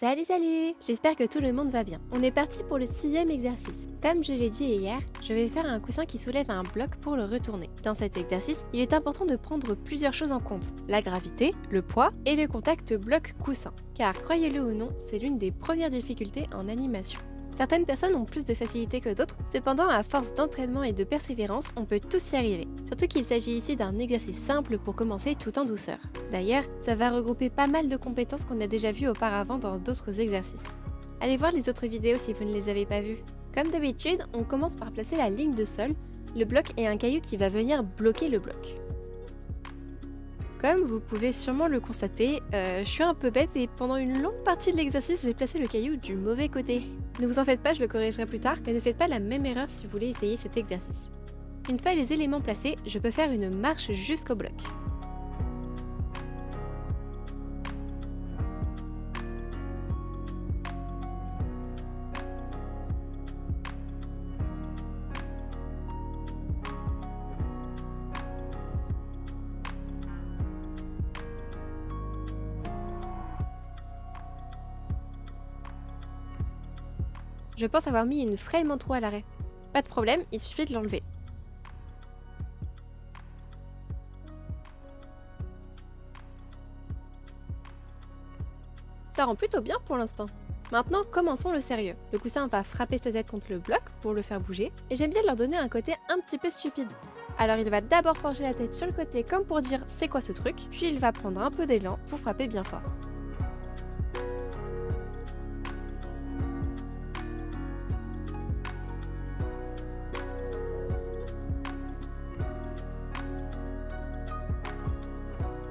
Salut salut J'espère que tout le monde va bien. On est parti pour le sixième exercice. Comme je l'ai dit hier, je vais faire un coussin qui soulève un bloc pour le retourner. Dans cet exercice, il est important de prendre plusieurs choses en compte. La gravité, le poids et le contact bloc-coussin. Car croyez-le ou non, c'est l'une des premières difficultés en animation. Certaines personnes ont plus de facilité que d'autres, cependant à force d'entraînement et de persévérance, on peut tous y arriver. Surtout qu'il s'agit ici d'un exercice simple pour commencer tout en douceur. D'ailleurs, ça va regrouper pas mal de compétences qu'on a déjà vues auparavant dans d'autres exercices. Allez voir les autres vidéos si vous ne les avez pas vues. Comme d'habitude, on commence par placer la ligne de sol, le bloc et un caillou qui va venir bloquer le bloc. Comme vous pouvez sûrement le constater, euh, je suis un peu bête et pendant une longue partie de l'exercice, j'ai placé le caillou du mauvais côté. Ne vous en faites pas, je le corrigerai plus tard, mais ne faites pas la même erreur si vous voulez essayer cet exercice. Une fois les éléments placés, je peux faire une marche jusqu'au bloc. Je pense avoir mis une frame en trop à l'arrêt. Pas de problème, il suffit de l'enlever. Ça rend plutôt bien pour l'instant. Maintenant, commençons le sérieux. Le coussin va frapper sa tête contre le bloc pour le faire bouger, et j'aime bien leur donner un côté un petit peu stupide. Alors il va d'abord pencher la tête sur le côté comme pour dire c'est quoi ce truc, puis il va prendre un peu d'élan pour frapper bien fort.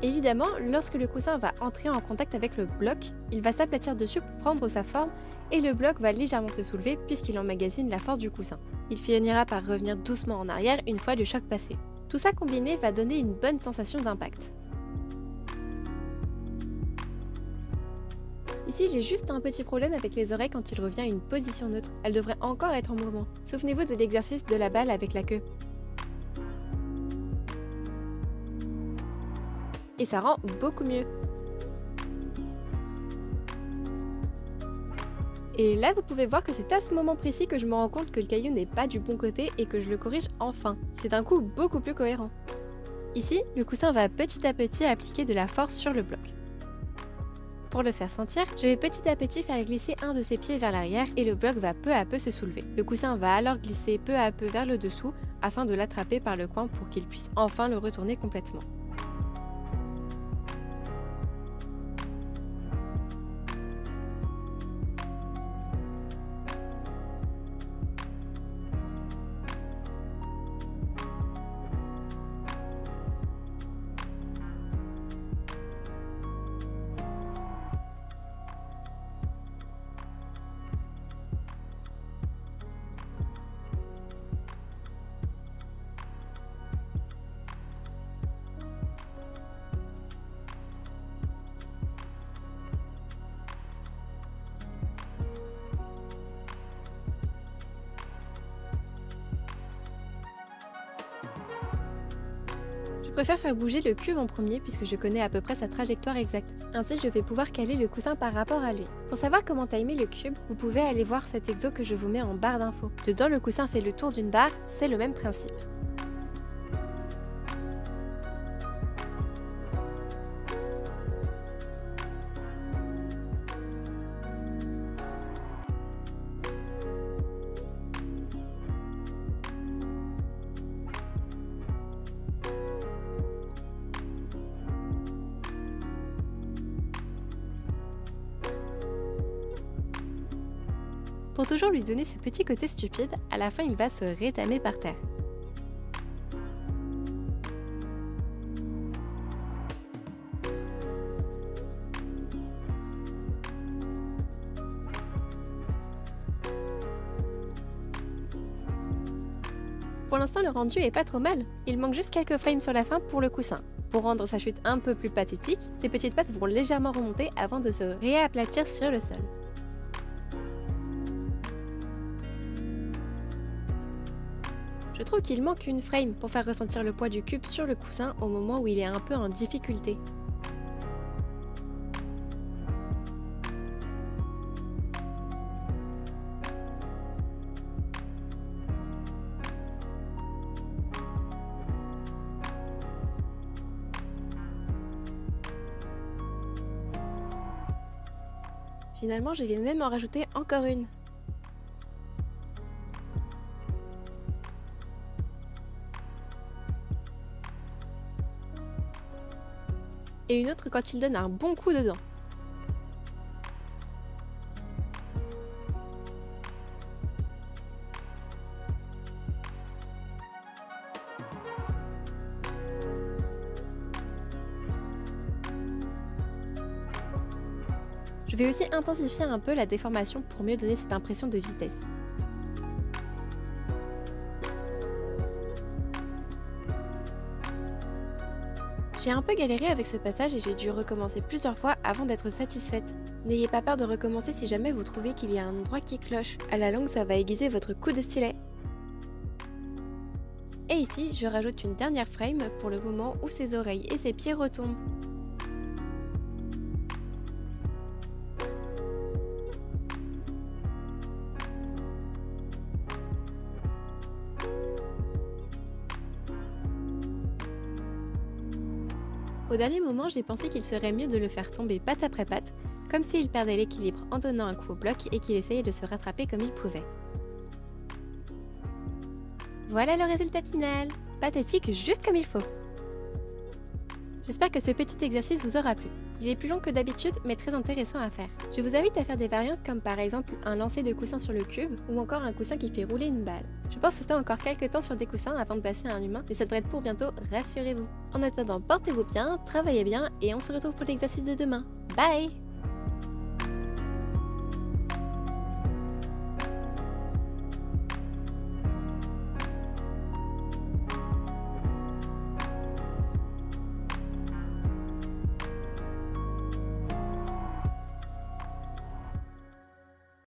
Évidemment, lorsque le coussin va entrer en contact avec le bloc, il va s'aplatir dessus pour prendre sa forme et le bloc va légèrement se soulever puisqu'il emmagasine la force du coussin. Il finira par revenir doucement en arrière une fois le choc passé. Tout ça combiné va donner une bonne sensation d'impact. Ici, j'ai juste un petit problème avec les oreilles quand il revient à une position neutre. Elles devraient encore être en mouvement. Souvenez-vous de l'exercice de la balle avec la queue. Et ça rend beaucoup mieux. Et là, vous pouvez voir que c'est à ce moment précis que je me rends compte que le caillou n'est pas du bon côté et que je le corrige enfin. C'est un coup beaucoup plus cohérent. Ici, le coussin va petit à petit appliquer de la force sur le bloc. Pour le faire sentir, je vais petit à petit faire glisser un de ses pieds vers l'arrière et le bloc va peu à peu se soulever. Le coussin va alors glisser peu à peu vers le dessous afin de l'attraper par le coin pour qu'il puisse enfin le retourner complètement. Je préfère faire bouger le cube en premier puisque je connais à peu près sa trajectoire exacte. Ainsi, je vais pouvoir caler le coussin par rapport à lui. Pour savoir comment timer le cube, vous pouvez aller voir cet exo que je vous mets en barre d'infos. Dedans, le coussin fait le tour d'une barre, c'est le même principe. Pour toujours lui donner ce petit côté stupide, à la fin il va se rétamer par terre. Pour l'instant, le rendu est pas trop mal. Il manque juste quelques frames sur la fin pour le coussin. Pour rendre sa chute un peu plus pathétique, ses petites pattes vont légèrement remonter avant de se réaplatir sur le sol. Je trouve qu'il manque une frame pour faire ressentir le poids du cube sur le coussin au moment où il est un peu en difficulté. Finalement, je vais même en rajouter encore une. Et une autre quand il donne un bon coup dedans. Je vais aussi intensifier un peu la déformation pour mieux donner cette impression de vitesse. J'ai un peu galéré avec ce passage et j'ai dû recommencer plusieurs fois avant d'être satisfaite. N'ayez pas peur de recommencer si jamais vous trouvez qu'il y a un endroit qui cloche. À la longue, ça va aiguiser votre coup de stylet. Et ici, je rajoute une dernière frame pour le moment où ses oreilles et ses pieds retombent. Au dernier moment, j'ai pensé qu'il serait mieux de le faire tomber patte après patte, comme s'il perdait l'équilibre en donnant un coup au bloc et qu'il essayait de se rattraper comme il pouvait. Voilà le résultat final Pathétique juste comme il faut J'espère que ce petit exercice vous aura plu. Il est plus long que d'habitude, mais très intéressant à faire. Je vous invite à faire des variantes comme par exemple un lancer de coussin sur le cube, ou encore un coussin qui fait rouler une balle. Je pense c'était encore quelques temps sur des coussins avant de passer à un humain, mais ça devrait être pour bientôt, rassurez-vous. En attendant, portez-vous bien, travaillez bien, et on se retrouve pour l'exercice de demain. Bye